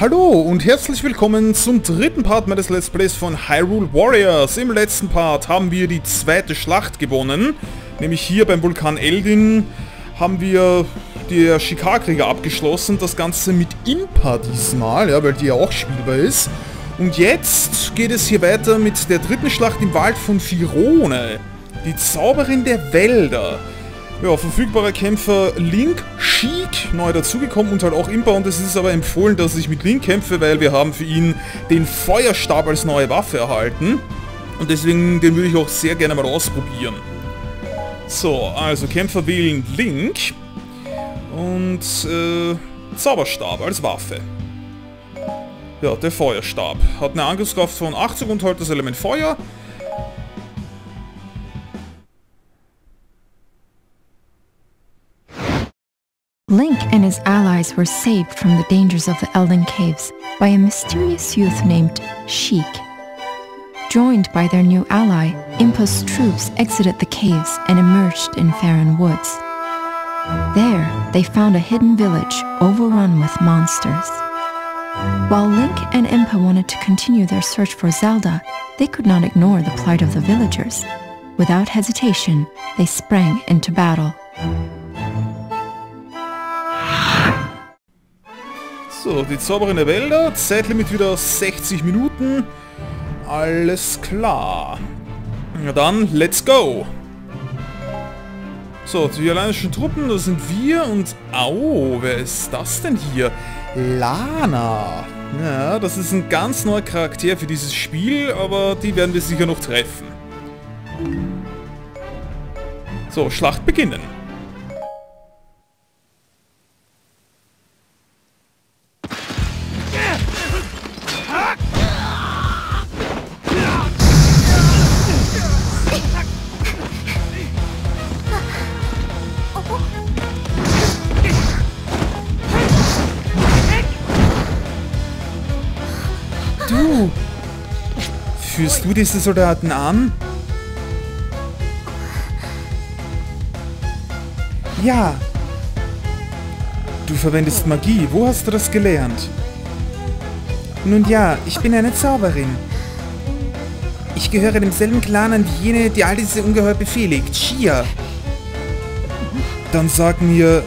Hallo und herzlich willkommen zum dritten Part meines Let's Plays von Hyrule Warriors. Im letzten Part haben wir die zweite Schlacht gewonnen, nämlich hier beim Vulkan Eldin haben wir die Shikarkrieger abgeschlossen, das Ganze mit Impa diesmal, ja, weil die ja auch spielbar ist. Und jetzt geht es hier weiter mit der dritten Schlacht im Wald von Firone, die Zauberin der Wälder. Ja, verfügbare Kämpfer Link, Sheik, neu dazugekommen und halt auch Impa und es ist aber empfohlen, dass ich mit Link kämpfe, weil wir haben für ihn den Feuerstab als neue Waffe erhalten. Und deswegen, den würde ich auch sehr gerne mal ausprobieren. So, also Kämpfer wählen Link und äh, Zauberstab als Waffe. Ja, der Feuerstab. Hat eine Angriffskraft von 80 und halt das Element Feuer. Link and his allies were saved from the dangers of the Elden Caves by a mysterious youth named Sheik. Joined by their new ally, Impa's troops exited the caves and emerged in Farron Woods. There, they found a hidden village overrun with monsters. While Link and Impa wanted to continue their search for Zelda, they could not ignore the plight of the villagers. Without hesitation, they sprang into battle. So, die Zauberin der Wälder. Zeitlimit wieder 60 Minuten. Alles klar. Na dann, let's go. So, die allianischen Truppen, das sind wir und... Au, wer ist das denn hier? Lana. Ja, das ist ein ganz neuer Charakter für dieses Spiel, aber die werden wir sicher noch treffen. So, Schlacht beginnen. Führst du diese Soldaten an? Ja. Du verwendest Magie. Wo hast du das gelernt? Nun ja, ich bin eine Zauberin. Ich gehöre demselben Clan an wie jene, die all diese Ungeheuer befehligt. Chia. Dann sag mir...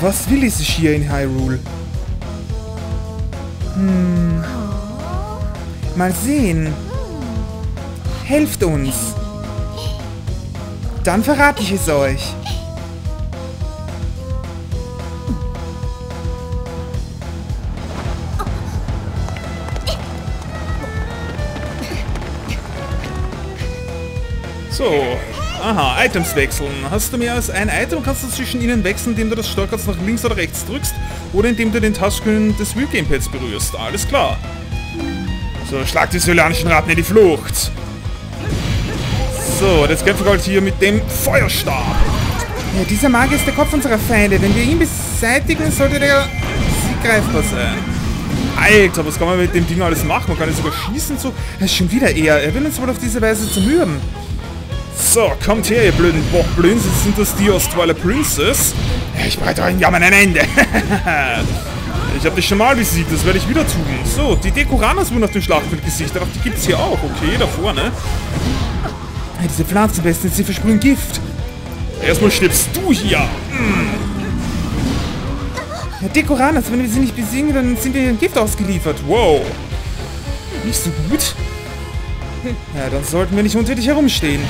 Was will diese Chia in Hyrule? Hm. Mal sehen. Helft uns. Dann verrate ich es euch. So. Aha, Items wechseln. Hast du mehr als ein Item, kannst du zwischen ihnen wechseln, indem du das Steuerkreuz nach links oder rechts drückst oder indem du den Touchscreen des Wheel Gamepads berührst. Alles klar. So, schlag die solanischen Ratten in die Flucht. So, jetzt kämpfen wir halt hier mit dem Feuerstab. Ja, dieser Magier ist der Kopf unserer Feinde. Wenn wir ihn beseitigen, sollte der Sieg greifbar sein. Alter, was kann man mit dem Ding alles machen? Man kann es sogar schießen, so. Das ist schon wieder er. Er will uns wohl auf diese Weise zermürben. So, kommt her, ihr blöden Bockblöden. Sind das die aus Twilight Princess? Ich breite euren Jammern ein Ende. ich habe dich schon mal besiegt, das werde ich wieder tun. So, die Dekoranas wurden auf dem Schlachtfeld gesichtet. Ach, die gibt es hier auch. Okay, da vorne. Hey, diese Pflanzenbesten, sie versprühen Gift. Erstmal stirbst du hier. Mm. Ja, Dekoranas, wenn wir sie nicht besiegen, dann sind wir dem Gift ausgeliefert. Wow. Nicht so gut. Ja, dann sollten wir nicht unter dich herumstehen.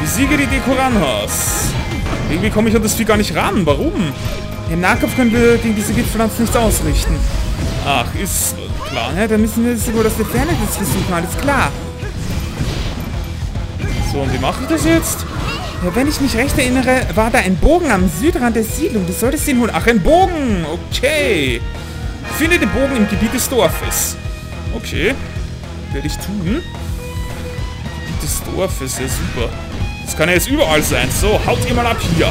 Besiege die Dekoranhas. Irgendwie komme ich an das Vieh gar nicht ran. Warum? Im Nahkampf können wir gegen diese Giftpflanzen nichts ausrichten. Ach, ist klar. Ja, dann müssen wir es wohl aus Ferne das versuchen. Alles klar. So, und wie mache ich das jetzt? Ja, wenn ich mich recht erinnere, war da ein Bogen am Südrand der Siedlung. Du solltest ihn holen. Ach, ein Bogen. Okay. Finde den Bogen im Gebiet des Dorfes. Okay. Werde ich tun. Gebiet des Dorfes. Ja, super. Das kann ja jetzt überall sein. So, haut ihr mal ab hier.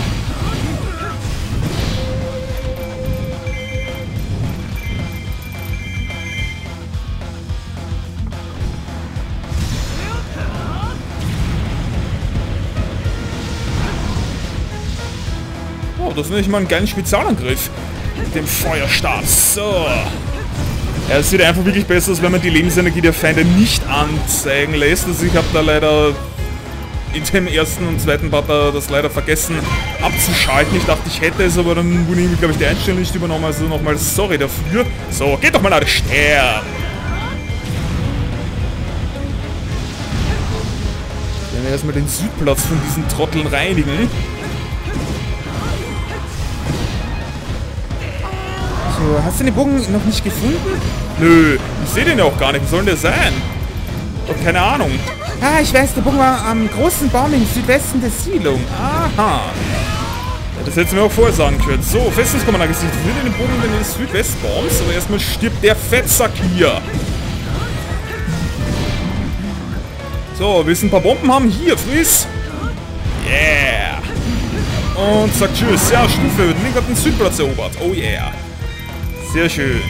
Oh, das nenne ich mal einen geilen Spezialangriff. Mit dem Feuerstab. So. Ja, es sieht einfach wirklich besser aus, wenn man die Lebensenergie der Feinde nicht anzeigen lässt. Also ich habe da leider in dem ersten und zweiten Part das leider vergessen abzuschalten. Ich dachte, ich hätte es, aber dann wurde irgendwie, glaube ich, die Einstellung nicht übernommen. Also nochmal sorry dafür. So, geht doch mal alle sterben. Wenn wir erstmal den Südplatz von diesen Trotteln reinigen. So, hast du den Bogen noch nicht gefunden? Nö, ich sehe den ja auch gar nicht. Wo soll denn der sein? Doch keine Ahnung. Ah, ich weiß, der Bogen war am großen Baum im Südwesten der Siedlung. Aha. Das hättest du mir auch vorher sagen können. So, Festungskommandant gesichtet. Ich will den Bogen in den Südwestbaums, aber erstmal stirbt der Fettsack hier. So, willst du ein paar Bomben haben? Hier, friss. Yeah. Und sagt Tschüss. Ja, Stufe. Link hat den Südplatz erobert. Oh yeah. Sehr schön.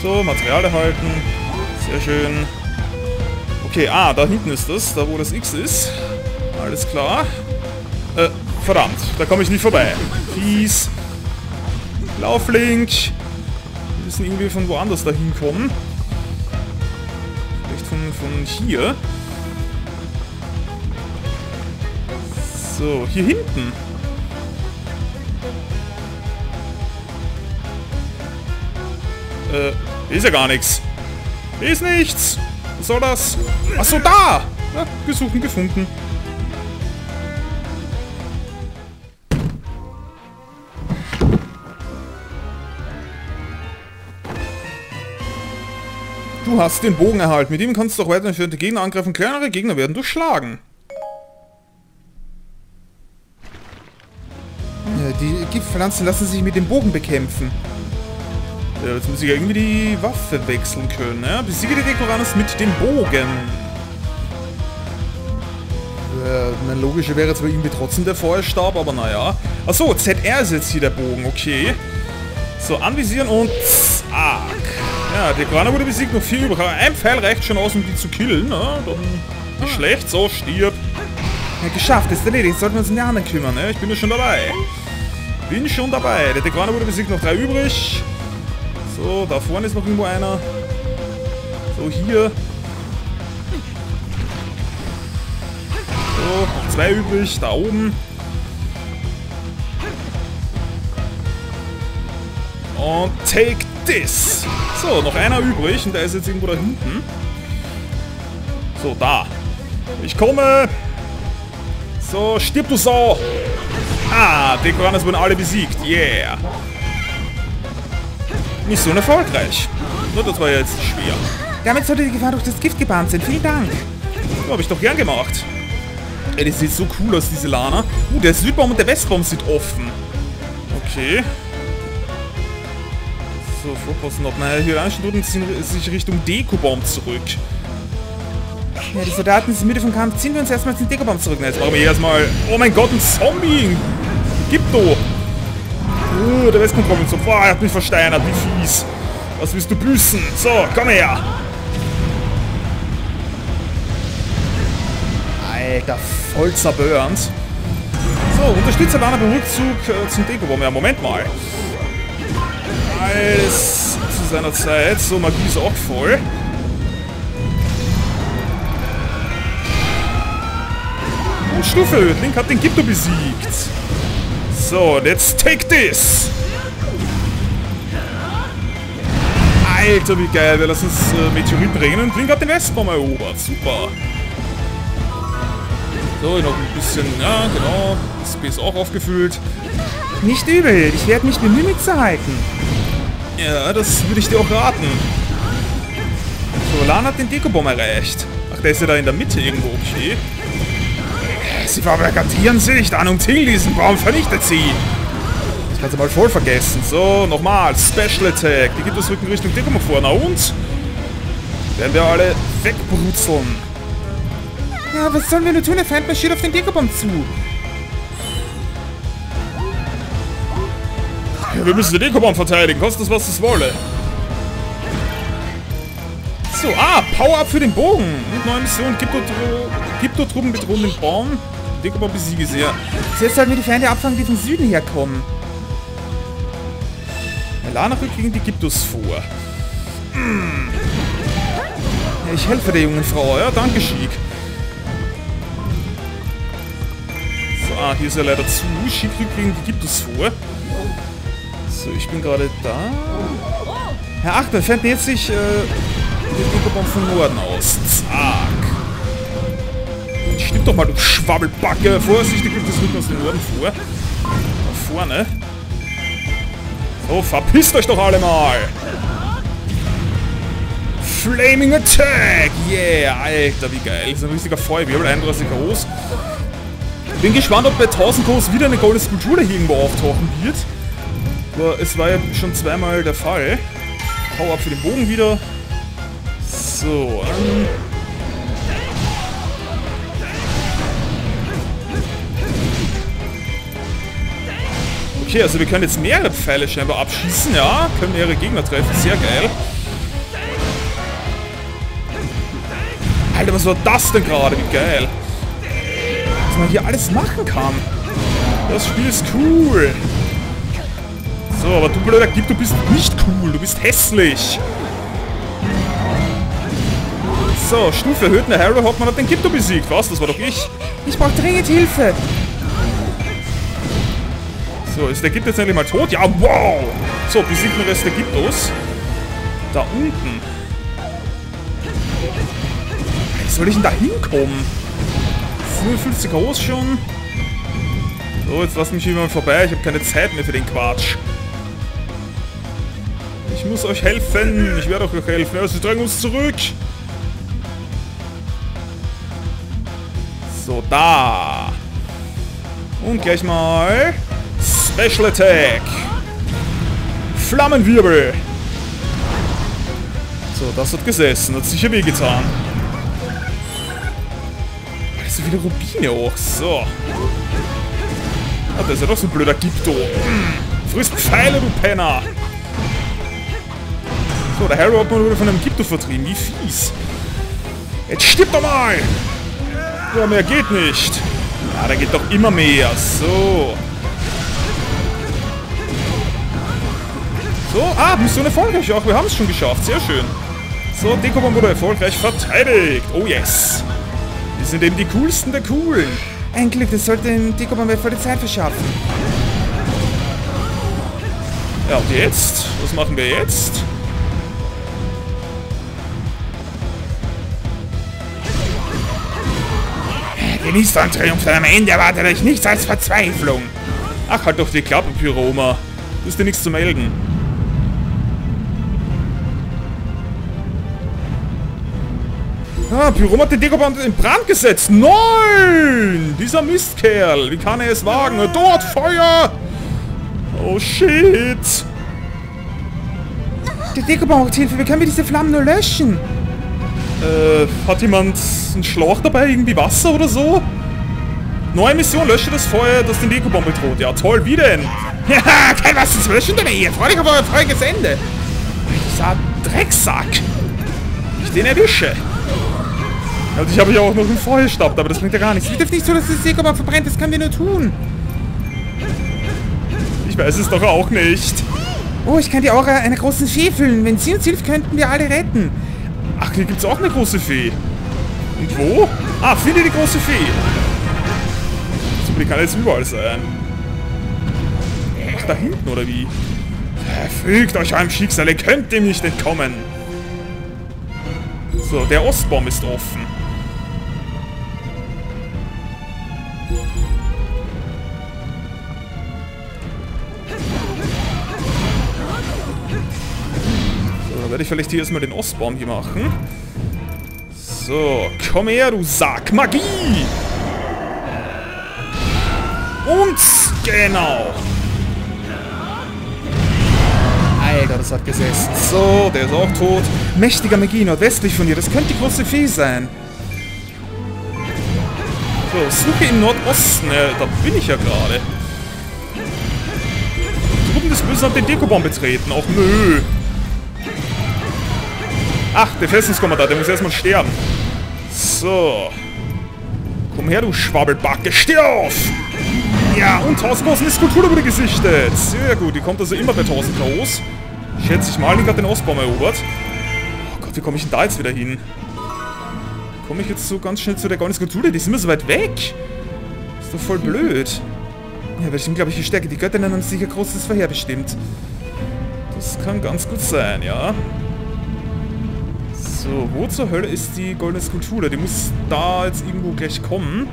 So, Material erhalten. Sehr schön. Okay, ah, da hinten ist das, da wo das X ist. Alles klar. Äh, verdammt, da komme ich nicht vorbei. Fies. Lauflink. Wir müssen irgendwie von woanders da hinkommen. Vielleicht von, von hier. So, hier hinten. Äh, ist ja gar nichts. Ist nichts. Soll das? Achso, da! Ja, gesuchen, gefunden. Du hast den Bogen erhalten. Mit ihm kannst du auch weiter entfernte Gegner angreifen. Kleinere Gegner werden durchschlagen. Die Giftpflanzen lassen sich mit dem Bogen bekämpfen. Ja, jetzt muss ich ja irgendwie die Waffe wechseln können. Ja? Besiege die Dekoranus mit dem Bogen. Äh, mein logische wäre zwar irgendwie trotzdem der Feuerstab, aber naja. Achso, ZR ist jetzt hier der Bogen, okay. So, anvisieren und zack. Ja, Dekorana wurde besiegt, noch vier übrig. Ein Pfeil reicht schon aus, um die zu killen. Ne? Dann nicht schlecht, so, stirb. Ja, geschafft, ist erledigt. Sollten wir uns um die anderen kümmern, ne? Ich bin ja schon dabei. Bin schon dabei. Der Dekorana wurde besiegt, noch drei übrig. So, da vorne ist noch irgendwo einer. So, hier. So, zwei übrig. Da oben. Und take this. So, noch einer übrig. Und der ist jetzt irgendwo da hinten. So, da. Ich komme. So, stirb du Sau. Ah, Dekoranas wurden alle besiegt. Yeah. Mission erfolgreich. Nur das war ja jetzt schwer. Damit sollte die Gefahr durch das Gift gebahnt sein. Vielen Dank. So, habe ich doch gern gemacht. Ey, das sieht so cool aus, diese Lana. Uh, der Südbaum und der Westbaum sind offen. Okay. So, Vorposten noch. Naja, hier Anschnurren ziehen sich Richtung Dekobaum zurück. Ja, die Soldaten sind müde vom Kampf. Ziehen wir uns erstmal zum Dekobaum zurück. Na, jetzt machen wir erstmal... Oh mein Gott, ein Zombie! Gipto! Uh, der Westkontrolle so. Boah, er hat mich versteinert. Wie fies. Was willst du büßen? So, komm her. Alter, voll zerburnt. So, unterstütze Lana beim Rückzug äh, zum Dekobomb. Ja, Moment mal. Alles zu seiner Zeit. So, Magie ist auch voll. Und Stufe. Link hat den Gipto besiegt. So, let's take this! Alter, wie geil. Wir lassen uns äh, Meteorit drehen und Link hat den Westbaum erobert. Super. So, noch ein bisschen, ja, genau. SP ist auch aufgefüllt. Nicht übel. Ich werde mich bemühen, mitzuhalten. Ja, das würde ich dir auch raten. So, Lan hat den Dekobomb erreicht. Ach, der ist ja da in der Mitte irgendwo, okay. Sie verbarrikadieren sich dann und Till diesen Baum vernichtet sie. Das kannst du mal voll vergessen. So, nochmal. Special Attack. Die gibt es Rücken Richtung Dekoma vor. Na und? Werden wir alle wegbrutzeln. Ja, was sollen wir nur tun? Der Feind marschiert auf den Dekobomb zu. Ja, wir müssen den Dekobomb verteidigen. Kostet es, was es wolle. So, ah, Power-Up für den Bogen. Und neue Mission. Gipto-Truppen bedrohen den Baum. Dekobomb besiege sie, ja. Zuerst sollten wir die Feinde abfangen, die vom Süden herkommen. Lana rückt gegen die Gyptus vor. Hm. Ja, ich helfe der jungen Frau, ja, danke, Sheik. So, ah, hier ist er leider zu. Sheik rückt gegen die Gyptus vor. So, ich bin gerade da. Herr Achter, fährt jetzt sich äh, den Dekobomb von Norden aus. Zack. Stimmt doch mal, du Schwabbelbacke. Vorsichtig, das rückt aus dem Norden vor. Da vorne. So, verpisst euch doch alle mal! Flaming Attack! Yeah, Alter, wie geil. Das ist ein richtiger Feuerwirbel, 31 groß. Bin gespannt, ob bei 1000 groß wieder eine goldene Skulptur da irgendwo auftauchen wird. Aber es war ja schon zweimal der Fall. Hau ab für den Bogen wieder. So, ähm... Okay, also wir können jetzt mehrere Pfeile scheinbar abschießen, ja. Können mehrere Gegner treffen, sehr geil. Alter, was war das denn gerade? Wie geil. Was man hier alles machen kann. Das Spiel ist cool. So, aber du blöder Gib, du bist nicht cool. Du bist hässlich. So, Stufe erhöht. Der Harrow Hockman hat den Gipto besiegt. Was? Das war doch ich. Ich brauche dringend Hilfe. So, ist der Gitt jetzt endlich mal tot? Ja, wow! So, besiegt den Rest der Gittos. Da unten. Wie soll ich denn da hinkommen? 55 Haus schon. So, jetzt lass mich jemand vorbei. Ich habe keine Zeit mehr für den Quatsch. Ich muss euch helfen. Ich werde euch helfen. Also, sie drängen uns zurück. So, da. Und gleich mal Special Attack. Flammenwirbel. So, das hat gesessen. Hat sicher wehgetan. Also wieder Rubine auch. So. Ah, das ist ja doch so ein blöder Gipto. Hm. Frisst Pfeile, du Penner. So, der Harrow hat man wieder von einem Gipto vertrieben. Wie fies. Jetzt stirb doch mal! Ja, mehr geht nicht. Ja, da geht doch immer mehr. So. So, ah, Mission erfolgreich auch. Wir haben es schon geschafft. Sehr schön. So, Dekobomb wurde erfolgreich verteidigt. Oh yes. Wir sind eben die coolsten der coolen. Ein Glück, das sollte dem Dekobomb volle Zeit verschaffen. Ja, und jetzt? Was machen wir jetzt? Genießt euren Triumph, denn am Ende erwartet euch nichts als Verzweiflung. Ach, halt doch die Klappe, Pyroma. Du hast dir nichts zu melden. Ah, Pyrom hat den Dekoband in Brand gesetzt. Nein! Dieser Mistkerl. Wie kann er es wagen? Dort, Feuer! Oh, shit. Der Dekoband braucht Hilfe. Wie können wir diese Flammen nur löschen? Äh, hat jemand einen Schlauch dabei? Irgendwie Wasser oder so? Neue Mission, lösche das Feuer, das den Dekobomb bedroht. Ja, toll, wie denn? Ja, kein Wasser zu löschen, deine Ehe. Freu dich auf euer feuriges Ende. Dieser Drecksack. Ich den erwische. Also ich habe ja auch noch einen Feuerstab, aber das bringt ja gar nichts. Ich darf nicht so, dass das Seekorbach verbrennt, das können wir nur tun. Ich weiß es doch auch nicht. Oh, ich kann die Aura einer großen Fee füllen. Wenn sie uns hilft, könnten wir alle retten. Ach, hier gibt es auch eine große Fee. Und wo? Ah, finde die große Fee. So, die kann jetzt überall sein. Ach, da hinten, oder wie? Verfügt euch eurem Schicksal, ihr könnt dem nicht entkommen. So, der Ostbaum ist offen. Werde ich vielleicht hier erstmal den Ostbaum hier machen. So, komm her, du Sack. Magie! Und genau. Alter, das hat gesessen. So, der ist auch tot. Mächtiger Magie nordwestlich von hier. Das könnte die große Fee sein. So, suche im Nordosten. Äh, da bin ich ja gerade. Truppen des Bösen haben den Dekobomb betreten. Auch nö. Ach, der Festungskommandant, der muss erstmal sterben. So. Komm her, du Schwabbelbacke. Steh auf! Ja, und 1000 großen ist Kultur über die gesichtet. Sehr gut, die kommt also immer bei 1000 K's. Schätze ich mal, die hat den Ostbaum erobert. Oh Gott, wie komme ich denn da jetzt wieder hin? Komme ich jetzt so ganz schnell zu der Garnis Kultur? Die sind immer so weit weg. Ist doch voll blöd. Ja, bestimmt, glaube ich, die Stärke. Die Göttinnen haben sicher großes vorherbestimmt. Das kann ganz gut sein, ja. So, wo zur Hölle ist die goldene Skulptur? Die muss da jetzt irgendwo gleich kommen.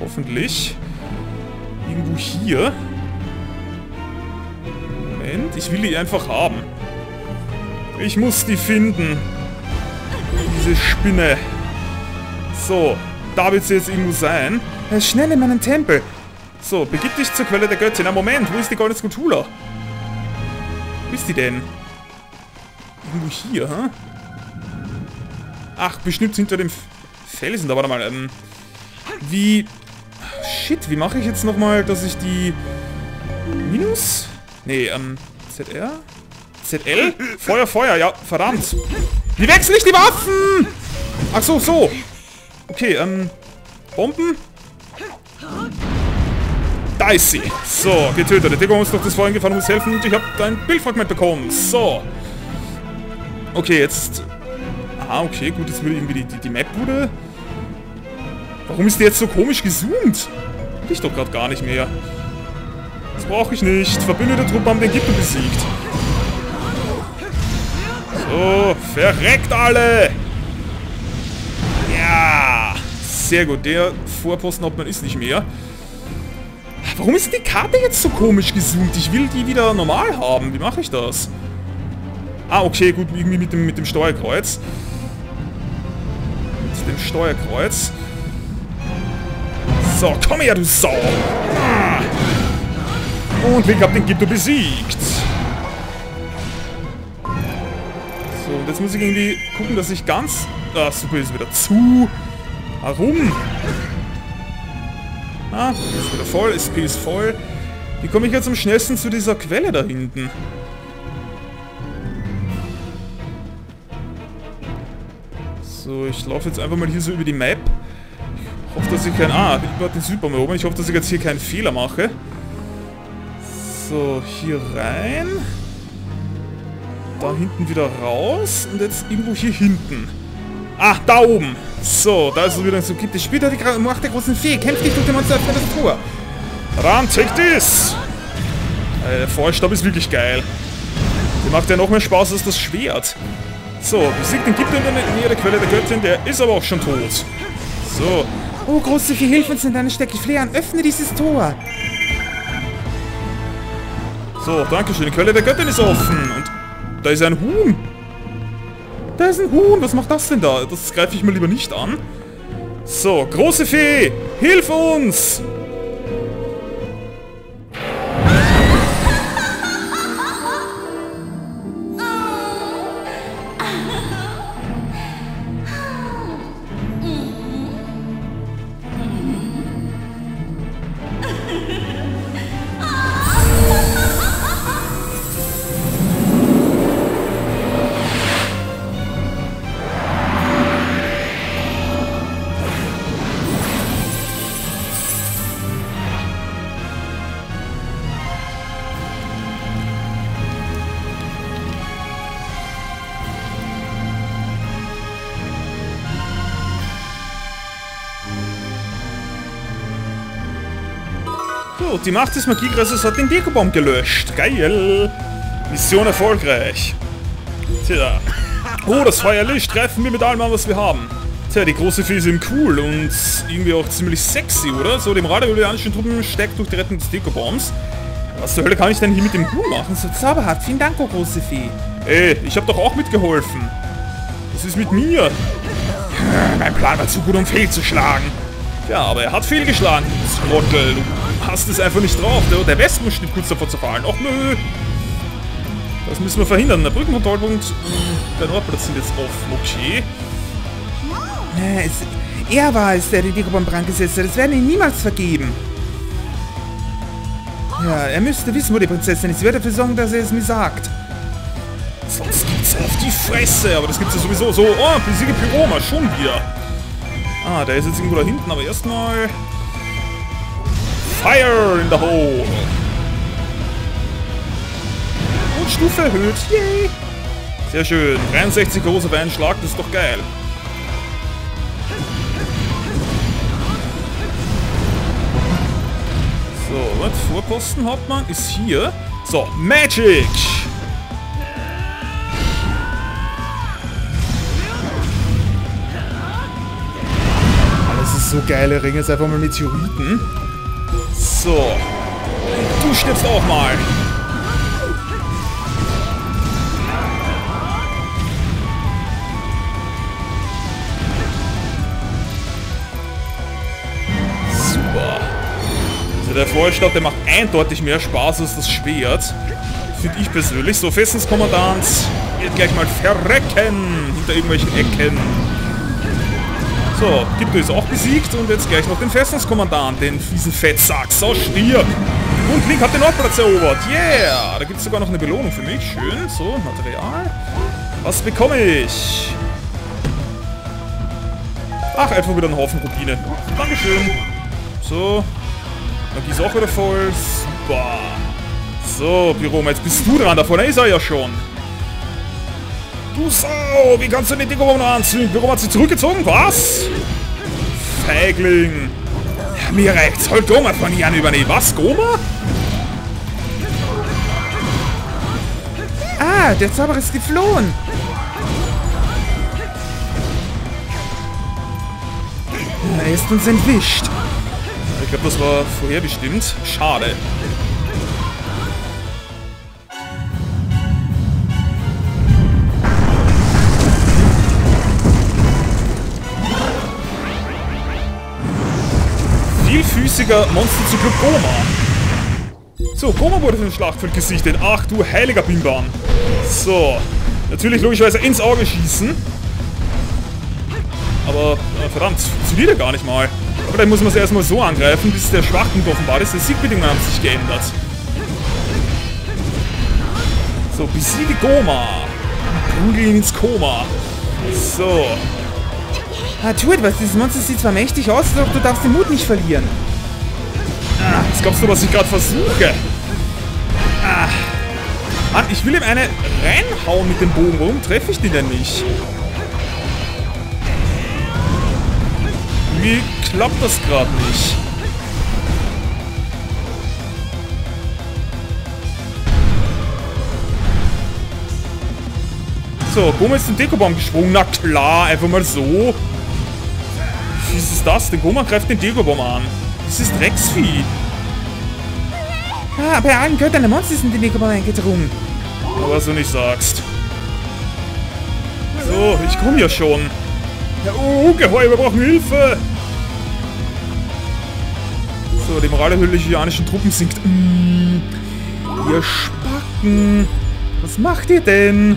Hoffentlich. Irgendwo hier. Moment, ich will die einfach haben. Ich muss die finden. Diese Spinne. So, da wird sie jetzt irgendwo sein. Ja, schnell in meinen Tempel. So, begib dich zur Quelle der Göttin. Na Moment, wo ist die goldene Skulptur? Wo ist die denn? Irgendwo hier, hä? Ach, bestimmt hinter dem Felsen. Da warte mal, ähm... Wie... Shit, wie mache ich jetzt nochmal, dass ich die... Minus? Nee, ähm... ZR? ZL? Feuer, Feuer, ja, verdammt. Wie wechsle ich die Waffen? Ach so, so. Okay, ähm... Bomben? Da ist sie. So, getötet. Der Deko ist durch das Feuer gefahren muss helfen und ich habe ein Bildfragment bekommen. So. Okay, jetzt... Ah, okay, gut, jetzt will irgendwie die, die, die Map-Bude... Warum ist die jetzt so komisch gezoomt? Ich doch gerade gar nicht mehr. Das brauche ich nicht. Verbündete Truppen haben den Gipfel besiegt. So, verreckt alle! Ja! Sehr gut, der Vorposten hat man ist nicht mehr. Warum ist die Karte jetzt so komisch gezoomt? Ich will die wieder normal haben. Wie mache ich das? Ah, okay, gut, irgendwie mit dem, mit dem Steuerkreuz. Dem Steuerkreuz. So, komm her, du Sau! Ah. Und Link hab den Gipto besiegt. So, und jetzt muss ich irgendwie gucken, dass ich ganz... Ah, super, ist wieder zu. Warum? Ah, ist wieder voll, SP ist voll. Wie komme ich jetzt am schnellsten zu dieser Quelle da hinten? So, ich laufe jetzt einfach mal hier so über die Map. Ich hoffe, dass ich kein... Ah, über den Südbaum oben. Ich hoffe, dass ich jetzt hier keinen Fehler mache. So, hier rein. Da hinten wieder raus. Und jetzt irgendwo hier hinten. Ah, da oben. So, da ist es wieder so. Gibt es später die Macht der großen Fee. Kämpft dich durch den Monster öffnet das Tor. Ran, take this! Der Feuerstab ist wirklich geil. Der macht ja noch mehr Spaß als das Schwert. So, besiegt den Gipfel in der Nähe der Quelle der Göttin. Der ist aber auch schon tot. So. Oh, große Fee, hilf uns in deine Stecke. Flehe an, öffne dieses Tor. So, danke schön. Die Quelle der Göttin ist offen. Und da ist ein Huhn. Da ist ein Huhn. Was macht das denn da? Das greife ich mir lieber nicht an. So, große Fee, hilf uns! Gut, die Macht des Magiekreises hat den Dekobomb gelöscht. Geil. Mission erfolgreich. Tja. Oh, das Feuerlicht. Treffen wir mit allem an, was wir haben. Tja, die große Fee sind cool und irgendwie auch ziemlich sexy, oder? So, dem radiolianischen Truppen steckt durch die Rettung des Dekobombs. Was zur Hölle kann ich denn hier mit dem Huhn machen? So zauberhaft. Vielen Dank, oh große Fee. Ey, ich habe doch auch mitgeholfen. Was ist mit mir? Mein Plan war zu gut, um fehlzuschlagen. Ja, aber er hat fehlgeschlagen, Trottel. Du hast es einfach nicht drauf. Der, der Wespen steht kurz davor zu fallen. Och nö. Das müssen wir verhindern. Der Brückenkontrollpunkt. Der Nordplatz sind jetzt offen. Okay. Es, er war es, der die Dekobomb gesetzt hat. Das werden ihn niemals vergeben. Ja, er müsste wissen, wo die Prinzessin ist. Ich werde dafür sorgen, dass er es mir sagt. Sonst gibt's auf die Fresse. Aber das gibt's ja sowieso so. Oh, besiege Pyroma. Schon wieder. Ah, der ist jetzt irgendwo da hinten, aber erstmal... Fire in the hole! Und Stufe erhöht. Yay! Sehr schön. 63 große auf einen das ist doch geil. So, was? Vorpostenhauptmann ist hier. So, Magic! Alles ist so geile Ringe, ist einfach mal Meteoriten. So. Du stirbst auch mal. Super. Also der Feuerstab, der macht eindeutig mehr Spaß als das Schwert. Finde ich persönlich. So, Festungskommandant wird gleich mal verrecken hinter irgendwelchen Ecken. So, Gipto ist auch besiegt und jetzt gleich noch den Festungskommandant, den fiesen Fettsack. So, stirb! Und Link hat den Nordplatz erobert. Yeah! Da gibt es sogar noch eine Belohnung für mich. Schön. So, Material. Was bekomme ich? Ach, einfach wieder einen Haufen Rubine. Dankeschön. So. Magie ist auch wieder voll. Super. So, Pyroma, jetzt bist du dran. Da vorne ist er ja schon. Du Sau! Wie kannst du den Deko noch anzünden? Pyroma hat sich zurückgezogen. Was? Feigling. Ja, mir reicht's. Soll Goma von Jan übernehmen. Was, Goma? Ah, der Zauberer ist geflohen. Er ist uns entwischt. Ich glaube, das war vorherbestimmt. Schade. Vielfüßiger Monsterzyklop Goma. So, Goma wurde vom Schlachtfeld gesichtet. Ach du heiliger Bimban. So. Natürlich logischerweise ins Auge schießen. Aber, äh, verdammt, funktioniert ja gar nicht mal. Aber dann muss man es erstmal so angreifen, bis der Schwachpunkt offenbar ist. Die Siegbedingungen haben sich geändert. So, besiege Goma. Prügel ihn ins Koma. So. Ah, tu etwas. Dieses Monster sieht zwar mächtig aus, doch du darfst den Mut nicht verlieren. Was glaubst du, was ich gerade versuche? Ah. Mann, ich will ihm eine reinhauen mit dem Bogen. Warum treffe ich den denn nicht? Wie klappt das gerade nicht? So, Goma ist den Dekobaum gesprungen. Na klar, einfach mal so. Wie ist das? Der Goma greift den Dekobaum an. Dieses Drecksvieh. Ah, bei allen Göttern der Monster sind in den Dekobaum eingedrungen. Aber was du nicht sagst. So, ich komme ja schon. Ja, oh, Ungeheuer, wir brauchen Hilfe! So, die Moral der hylianischen Truppen sinkt. Mm, ihr Spacken! Was macht ihr denn?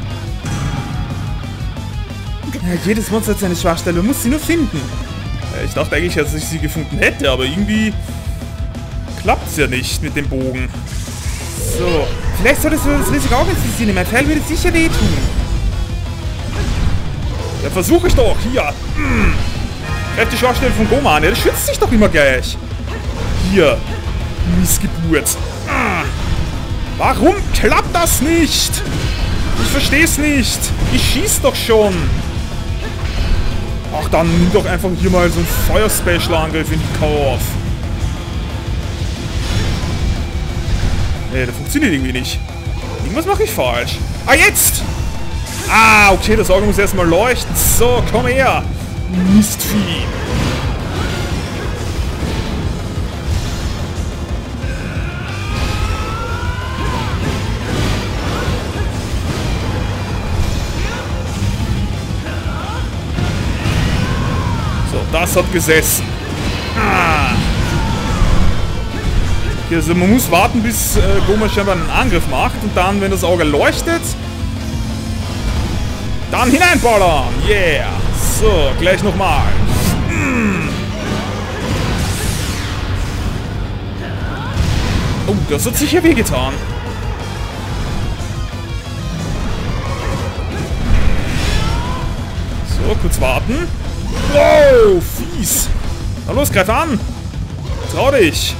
Ja, jedes Monster hat seine Schwachstelle, man muss sie nur finden. Ich dachte eigentlich, dass ich sie gefunden hätte, aber irgendwie klappt es ja nicht mit dem Bogen. So, vielleicht solltest du das Risiko auch ins Visier nehmen. Mein Pfeil würde sicher wehtun. Ja, versuche ich doch. Hier. Mm. Greif die Schwachstelle von Goma an. Ja, das schützt sich doch immer gleich. Hier. Missgeburt. Ah. Warum klappt das nicht? Ich verstehe es nicht. Ich schieß doch schon. Ach, dann nimm doch einfach hier mal so einen Feuer-Special-Angriff in die Kauf. Nee, das funktioniert irgendwie nicht. Irgendwas mache ich falsch. Ah, jetzt! Ah, okay, das Auge muss erstmal leuchten. So, komm her. Mistvieh. So, das hat gesessen. Also man muss warten, bis äh, Goma scheinbar einen Angriff macht und dann, wenn das Auge leuchtet, dann hineinballern. Yeah. So, gleich nochmal. Mm. Oh, das hat sicher wehgetan. So, kurz warten. Wow, fies. Na los, greif an. Trau dich.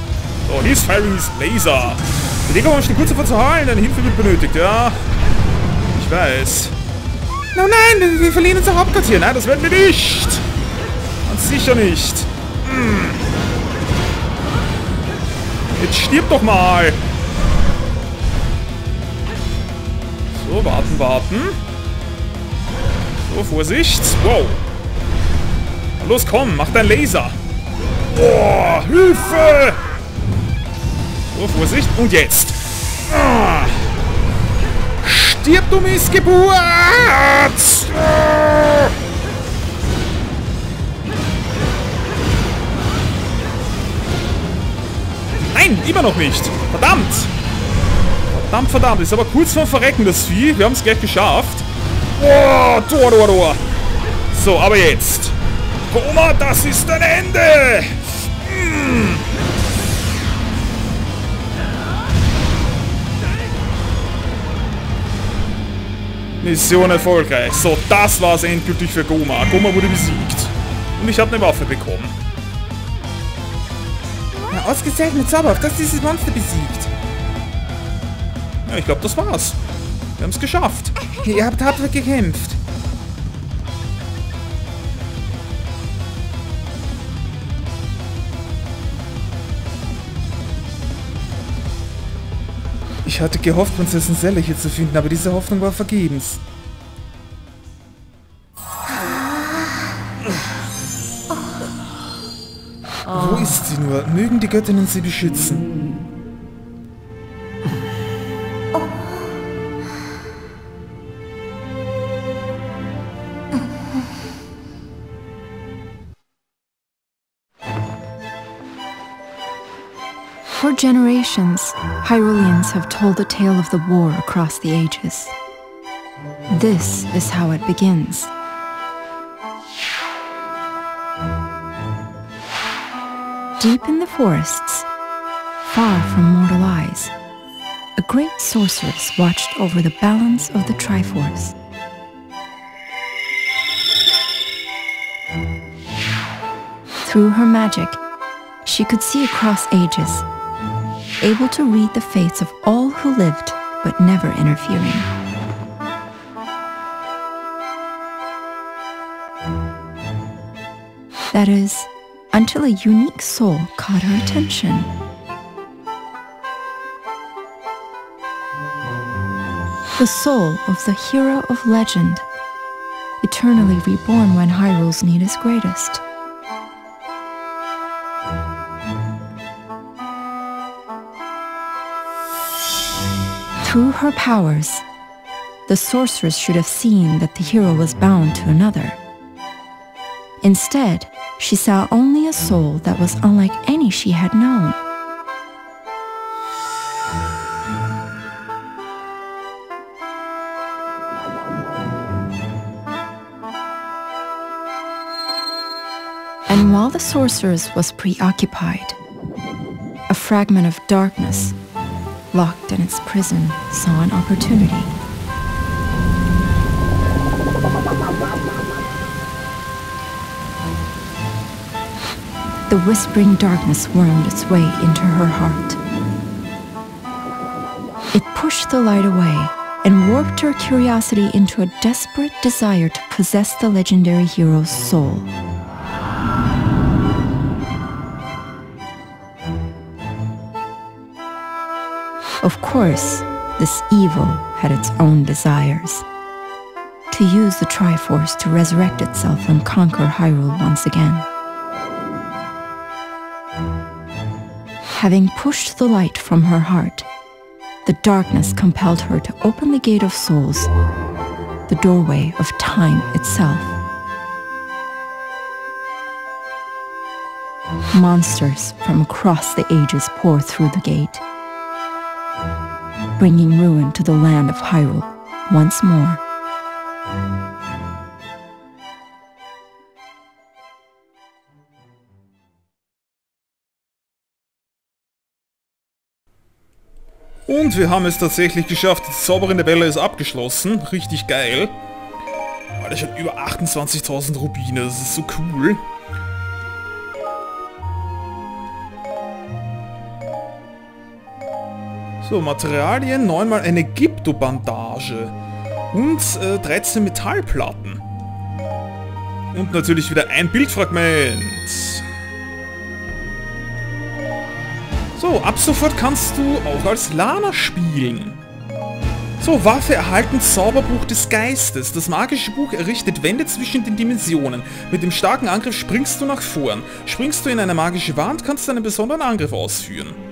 So, hier ist Fairies Laser. Der Digga war schon kurz davor zu heilen, deine Hilfe wird benötigt, ja. Ich weiß. No nein, wir, verlieren unser Hauptquartier. Nein, das werden wir nicht. Ganz sicher nicht. Hm. Jetzt stirb doch mal. So, warten, warten. So, Vorsicht. Wow. Los, komm, mach dein Laser. Boah, Hilfe! So, Vorsicht. Und jetzt. Ah. Stirb, du Missgeburt! Nein, immer noch nicht. Verdammt. Verdammt, verdammt. Ist aber kurz vorm Verrecken, das Vieh. Wir haben es gleich geschafft. Oh, Tor, Tor, Tor. So, aber jetzt. Goma, das ist dein Ende. Mission erfolgreich. So, das war es endgültig für Goma. Goma wurde besiegt. Und ich habe eine Waffe bekommen. Ja, ausgezeichnet zauberhaft, dass dieses Monster besiegt. Ja, ich glaube, das war's. Wir haben es geschafft. Ihr habt tapfer gekämpft. Ich hatte gehofft, Prinzessin Selle hier zu finden, aber diese Hoffnung war vergebens. Wo ist sie nur? Mögen die Göttinnen sie beschützen. Generations, Hyruleans have told the tale of the war across the ages. This is how it begins. Deep in the forests, far from mortal eyes, a great sorceress watched over the balance of the Triforce. Through her magic, she could see across ages, able to read the fates of all who lived, but never interfering. That is, until a unique soul caught her attention. The soul of the hero of legend, eternally reborn when Hyrule's need is greatest. Through her powers, the sorceress should have seen that the hero was bound to another. Instead, she saw only a soul that was unlike any she had known. And while the sorceress was preoccupied, a fragment of darkness, locked in its prison, saw an opportunity. The whispering darkness wormed its way into her heart. It pushed the light away and warped her curiosity into a desperate desire to possess the legendary hero's soul. Of course, this evil had its own desires. To use the Triforce to resurrect itself and conquer Hyrule once again. Having pushed the light from her heart, the darkness compelled her to open the Gate of Souls, the doorway of time itself. Monsters from across the ages pour through the gate, bringing ruin to the land of Hyrule once more. Und wir haben es tatsächlich geschafft. Die Zauberin der Bälle ist abgeschlossen. Richtig geil. Alter, habe über 28.000 Rubine. Das ist so cool. So, Materialien, 9 mal eine Gypto-Bandage und äh, 13 Metallplatten. Und natürlich wieder ein Bildfragment. So, ab sofort kannst du auch als Lana spielen. So, Waffe erhalten Zauberbuch des Geistes. Das magische Buch errichtet Wände zwischen den Dimensionen. Mit dem starken Angriff springst du nach vorn. Springst du in eine magische Wand, kannst du einen besonderen Angriff ausführen.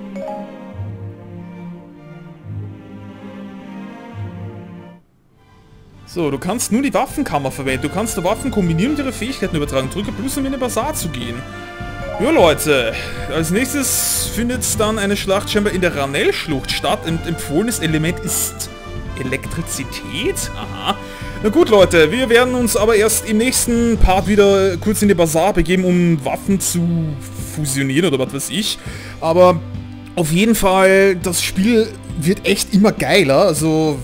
So, du kannst nur die Waffenkammer verwenden. Du kannst Waffen kombinieren und ihre Fähigkeiten übertragen. Drücke Plus, um in den Basar zu gehen. Ja, Leute. Als nächstes findet dann eine Schlacht scheinbar in der Ranell-Schlucht statt. Und empfohlenes Element ist Elektrizität. Aha. Na gut, Leute. Wir werden uns aber erst im nächsten Part wieder kurz in den Basar begeben, um Waffen zu fusionieren oder was weiß ich. Aber auf jeden Fall, das Spiel wird echt immer geiler. Also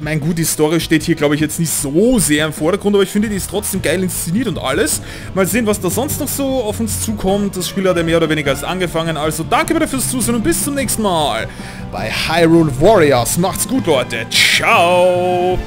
mein gut, die Story steht hier glaube ich jetzt nicht so sehr im Vordergrund, aber ich finde, die ist trotzdem geil inszeniert und alles. Mal sehen, was da sonst noch so auf uns zukommt. Das Spiel hat ja mehr oder weniger als angefangen, also danke wieder fürs Zusehen und bis zum nächsten Mal bei Hyrule Warriors. Macht's gut, Leute. Ciao!